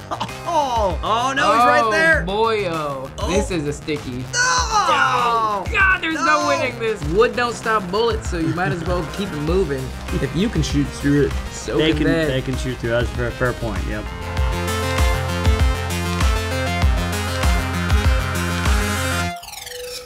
Oh, oh no, he's right oh, there. Boy, oh. This is a sticky. Oh, God, there's no. No. winning this. Wood don't stop bullets, so you might as well keep it moving. If you can shoot through it, so they can, can they. they can shoot through. That's a fair, fair point. Yep.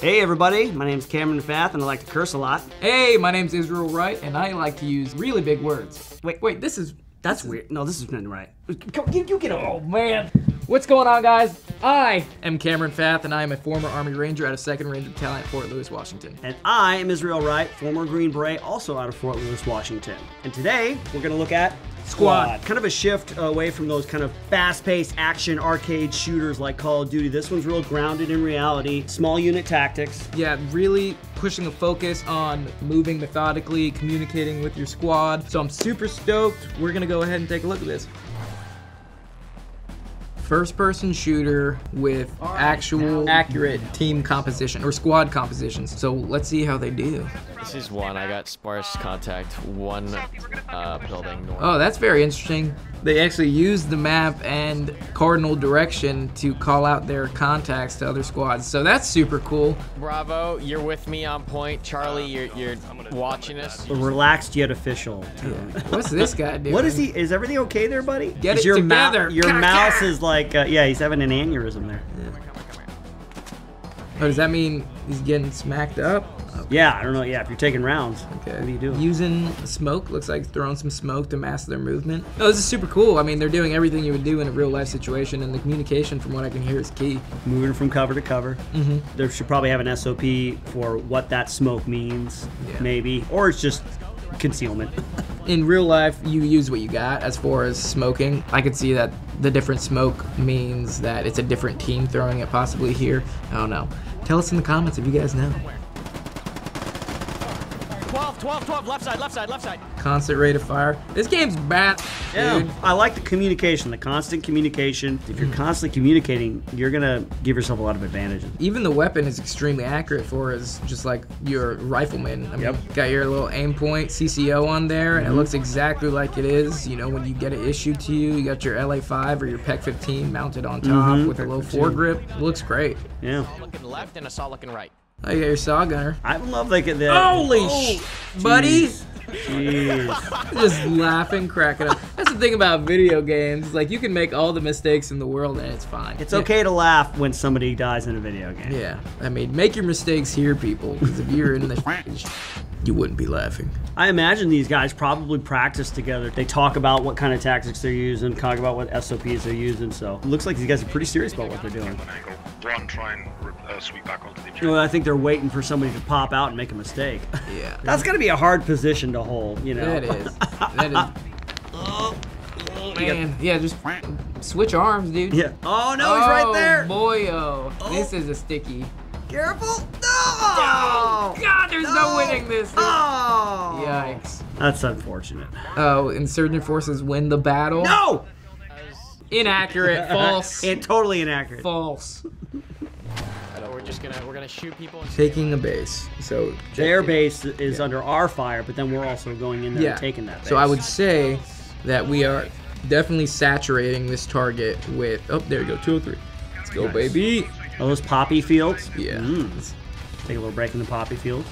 Hey everybody, my name's Cameron Fath and I like to curse a lot. Hey, my name's Israel Wright, and I like to use really big words. Wait, Wait, this is. That's weird. No, this is not right. You, you get Oh man. What's going on, guys? I am Cameron Fath, and I am a former Army Ranger out of 2nd Ranger Battalion, Fort Lewis, Washington. And I am Israel Wright, former Green Beret, also out of Fort Lewis, Washington. And today we're going to look at Squad. Kind of a shift away from those kind of fast-paced action arcade shooters like Call of Duty. This one's real grounded in reality. Small unit tactics. Yeah, really pushing a focus on moving methodically, communicating with your squad. So I'm super stoked. We're gonna go ahead and take a look at this. First person shooter with actual accurate team composition or squad compositions. So let's see how they do. This is one. I got sparse contact. One uh, building north. Oh, that's very interesting. They actually use the map and cardinal direction to call out their contacts to other squads. So that's super cool. Bravo, you're with me on point. Charlie, you're you're watching us. Relaxed yet official. What's this guy doing? What is he? Is everything okay there, buddy? Get Is it your together. your mouse is like, uh, yeah, he's having an aneurysm there. Oh, does that mean he's getting smacked up? Yeah, I don't know. Yeah, if you're taking rounds, Okay. what are you doing? Using smoke, looks like throwing some smoke to mask their movement. No, this is super cool. I mean, they're doing everything you would do in a real life situation, and the communication, from what I can hear, is key. Moving from cover to cover. Mm-hmm. There should probably have an SOP for what that smoke means, Yeah. maybe, or it's just concealment. In real life, you use what you got as far as smoking. I could see that the different smoke means that it's a different team throwing it possibly here. I don't know. Tell us in the comments if you guys know. 12, 12, 12. Left side, left side, left side. Constant rate of fire. This game's bad, Yeah, dude. I like the communication, the constant communication. If Mm. you're constantly communicating, you're gonna give yourself a lot of advantages. Even the weapon is extremely accurate for as just like your rifleman. I mean, Yep. got your little Aimpoint CCO on there, and it looks exactly like it is. You know, when you get it issued to you, you got your LA5 or your PEQ-15 mounted on top Mhm. with a low foregrip. It looks great. Yeah, Looking left and I saw looking right. Oh, you got your saw gunner. I love like the. Holy Oh, sh, buddy! Jeez. Just laughing, cracking up. That's the thing about video games. Like you can make all the mistakes in the world, and it's fine. It's Yeah. okay to laugh when somebody dies in a video game. Yeah, I mean, make your mistakes here, people. Because if you're in the, you wouldn't be laughing. I imagine these guys probably practice together. They talk about what kind of tactics they're using, talk about what SOPs they're using. So it looks like these guys are pretty serious about what they're doing. Angle. One, try and uh, sweep back onto the objective. know, I think they're waiting for somebody to pop out and make a mistake. Yeah. That's gonna be a hard position to hold, you know. That is. That is. Man, yeah, just switch arms, dude. Yeah. Oh no, he's right there. Boy, oh. This is a sticky. Careful. No. God, there's no, winning this. Oh. Yikes. That's unfortunate. Oh, insurgent forces win the battle. No. Inaccurate. False. It totally inaccurate. False. We're just gonna we're gonna shoot people. Taking a base. So Their base is under our fire, but then we're also going in there yeah. and taking that. Base. So I would say that we are definitely saturating this target with. Oh, there you go. 203. Let's go, Nice. baby. Oh, those poppy fields. Yeah. Mm. Take a little break in the poppy fields.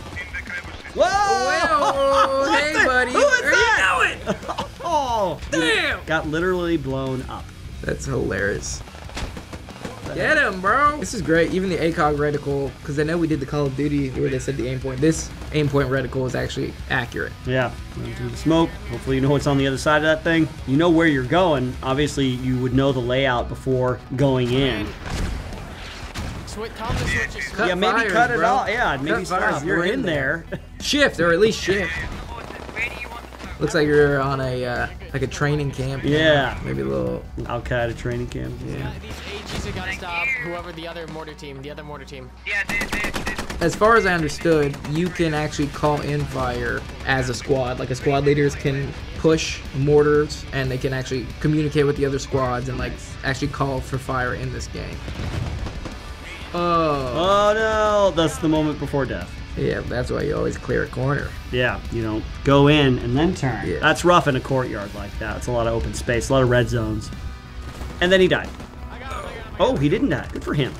Whoa! Whoa! hey, buddy. Who is Where that? you going? Oh, Damn! got literally blown up. That's hilarious. Get him, bro. This is great. Even the ACOG reticle, because I know we did the Call of Duty where they said the Aimpoint. This Aimpoint reticle is actually accurate. Yeah, run through the smoke. Hopefully, you know what's on the other side of that thing. You know where you're going. Obviously, you would know the layout before going in. switch. Tell them to switch. Just Cut yeah, maybe fires, cut it bro. off. Yeah, maybe Cut start fires. you're We're in in there. Shift, or at least shift. Looks like you're on a uh, like a training camp. you know? Yeah. Maybe a little. Al Qaeda training camp. Yeah. these AGs have gotta stop. Whoever the other mortar team, the other mortar team. As far as I understood, you can actually call in fire as a squad. Like a squad leaders can push mortars and they can actually communicate with the other squads and like actually call for fire in this game. Oh. Oh no, that's the moment before death. Yeah, that's why you always clear a corner. Yeah, you know, go in and then turn. Yeah. That's rough in a courtyard like that. It's a lot of open space, a lot of red zones. And then he died. Oh, he didn't die. Good for him.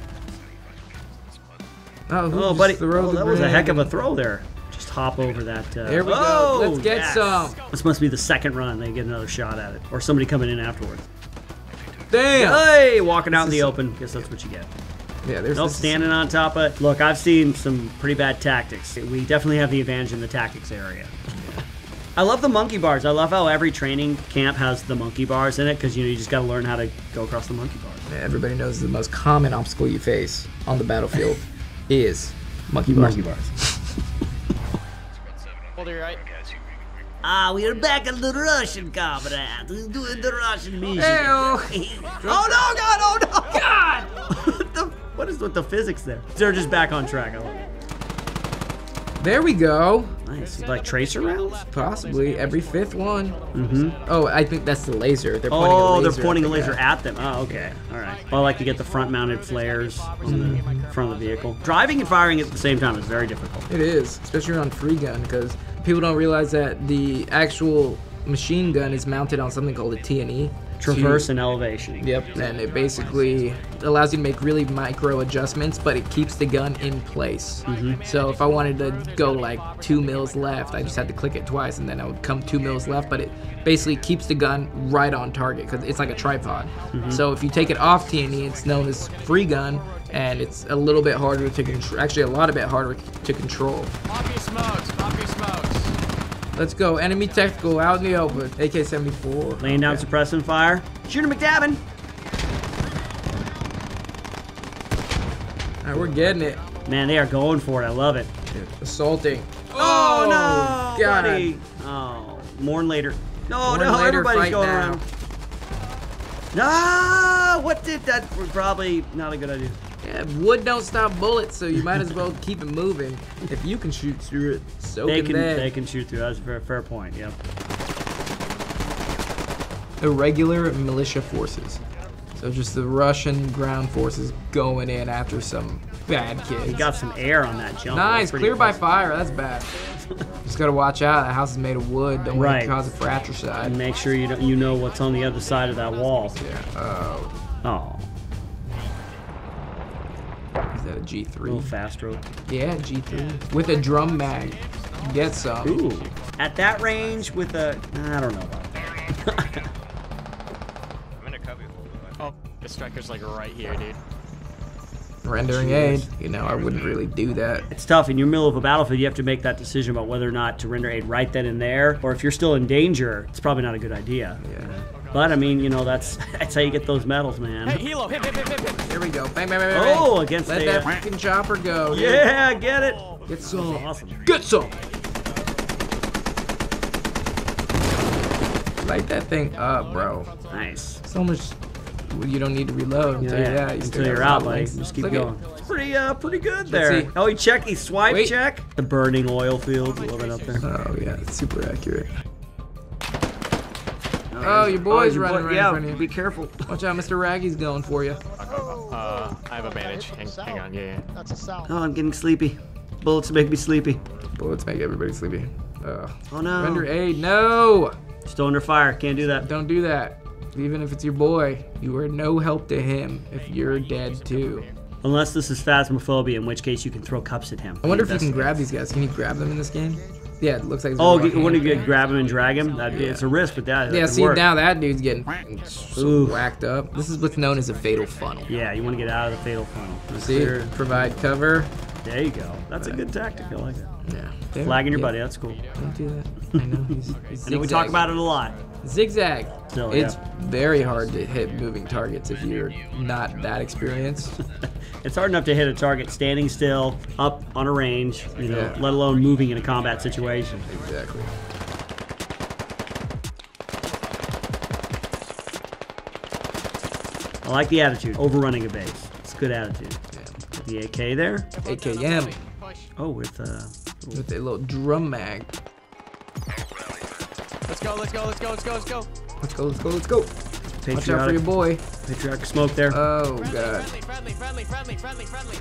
Oh, Oh, buddy. Oh, the that was a heck of a throw there. Just hop over that. Uh, There we go. oh, Let's get yes. some. This must be the second run. They get another shot at it. Or somebody coming in afterwards. Damn. Hey, walking out in the open. Guess that's what you get. Yeah, there's Nope, standing on top of. Look, I've seen some pretty bad tactics. We definitely have the advantage in the tactics area. I love the monkey bars. I love how every training camp has the monkey bars in it because you know you just got to learn how to go across the monkey bars. Yeah, Everybody knows the most common obstacle you face on the battlefield is monkey bars. Monkey bars. Hold your right. Ah, we are back at the Russian comrade. We're doing the Russian music. Ew. oh no, God! Oh no, God! What, the, what is with the physics there? They're just back on track. I love it. There we go. Nice. Like tracer rounds? Possibly every fifth one. Mm-hmm. Oh, I think that's the laser. They're pointing Oh, a laser they're pointing a laser at them. Oh, okay. All right. Well, I like to get the front-mounted flares on the front of the vehicle. Driving and firing at the same time is very difficult. It is, especially on free gun, because people don't realize that the actual machine gun is mounted on something called a T&E. Traverse and elevation. Yep, and it basically allows you to make really micro adjustments, but it keeps the gun in place. Mm-hmm. So if I wanted to go like two mils left, I just had to click it twice, and then I would come two mils left. But it basically keeps the gun right on target because it's like a tripod. Mm-hmm. So if you take it off T&E, it's known as free gun, and it's a little bit harder to control. Actually, a lot of bit harder to control. Pop your smokes. Pop your smokes. Let's go. Enemy tactical out in the open. AK-74. Laying down Okay. suppressing fire. Shooter McDavin. All right, we're getting it. Man, they are going for it. I love it. Assaulting. Oh, no, God. buddy. Oh, mourn later. No, Mourn no, later, everybody's going now. around. Ah, what did that? Probably not a good idea. Yeah, wood don't stop bullets, so you might as well keep it moving. If you can shoot through it, so They can, they. they can shoot through. That's a fair, fair point. Yep. Irregular militia forces. So just the Russian ground forces going in after some bad kids. He got some air on that jump. nice, clear by fire. That's bad. just gotta watch out. That house is made of wood. Don't want Right. to cause a fratricide. And make sure you don't, you know what's on the other side of that wall. Yeah. Uh, oh, Oh, is that a a little G3? fast road. Yeah, G3 with a drum mag. Get some. Ooh, at that range with a, I don't know about that. I'm in a cubby hole. Oh, the striker's like right here, dude. Rendering aid. You know, I wouldn't really do that. It's tough. In your middle of a battlefield, you have to make that decision about whether or not to render aid right then and there, or if you're still in danger, it's probably not a good idea. Yeah. But I mean, you know, that's that's how you get those medals, man. Hey, Hilo, hip, hip, hip, hip, hip. Here we go. Bang, bang, bang, bang. Oh, against Let the, that uh, freaking chopper go. dude. Yeah, get it. Get some. Awesome. Get some. Light that thing up, bro. Nice. So much. well, You don't need to reload until you're out. You until you're out, of buddy. links. Just keep Look at- going. It's pretty, uh, pretty good there. see. Oh, he check, he swipe Wait. check. The burning oil field, love it up there. Oh yeah, it's super accurate. Oh, your boy's your running boy- right yeah, in front of you. be careful. Watch out, Mr. Raggy's going for you. Uh, I have a bandage. Hang, hang on, yeah, yeah. That's a south. Oh, I'm getting sleepy. Bullets make me sleepy. Bullets make everybody sleepy. Uh, Oh no. render aid. No! Still under fire. Can't do that. Don't do that. Even if it's your boy, you are no help to him if you're dead too. Unless this is phasmophobia, in which case you can throw cups at him. I wonder if you can grab these guys. Can you grab them in this game? Yeah, it looks like. Oh, raw get, hand when you get grab him and drag him, that'd be, Yeah. it's a risk, but that, that Yeah, see work. now that dude's getting whacked up. This is what's known as a fatal funnel. Yeah, you want to get out of the fatal funnel. See, Clear- provide cover. There you go. That's a good tactic. I like that. Yeah, Flagging your yeah. buddy. That's cool. Don't do that. I know. He's, he's I know we talk about it a lot. Zigzag. Still, it's yeah. very hard to hit moving targets if you're not that experienced. It's hard enough to hit a target standing still, up on a range, you know, Yeah. let alone moving in a combat situation. exactly. I like the attitude. Overrunning a base. It's a good attitude. Yeah. The AK there. AKM Oh, with uh, with a little drum mag. Let's go, let's go, let's go, let's go, let's go. Let's go. Let's go. Let's go. Watch out for your boy. patriotic smoke there. Oh god. Friendly, friendly, friendly, friendly, friendly, friendly.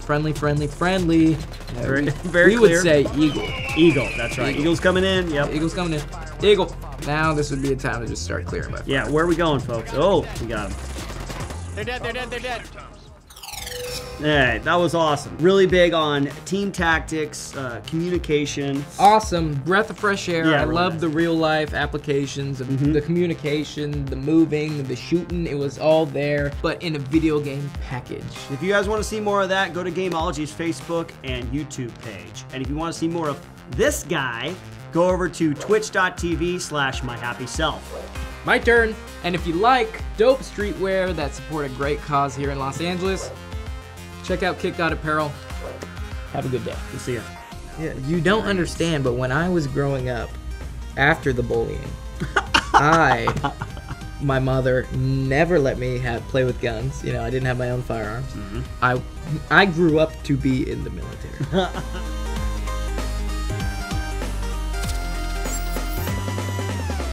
Friendly, friendly, friendly. Yeah, Very- we, very we would say eagle. Eagle. That's right. Eagle. Eagle's coming in. Yep. Eagle's coming in. Eagle. Now this would be a time to just start clearing by. Yeah, where are we going, folks? Oh, we got him. They're dead, they're dead, they're dead. Hey, that was awesome. Really big on team tactics, uh, communication. Awesome, breath of fresh air. Yeah, I really love nice. the real life applications of Mm-hmm. the communication, the moving, the shooting. It was all there, but in a video game package. If you guys want to see more of that, go to Gamology's Facebook and YouTube page. And if you want to see more of this guy, go over to twitch.tv slash my happy self. My turn. And if you like dope streetwear that support a great cause here in Los Angeles, check out KitGod Apparel. Have a good day. We'll see ya. Yeah, you don't understand, but when I was growing up, after the bullying, I, my mother never let me have play with guns. You know, I didn't have my own firearms. Mm-hmm. I, I grew up to be in the military.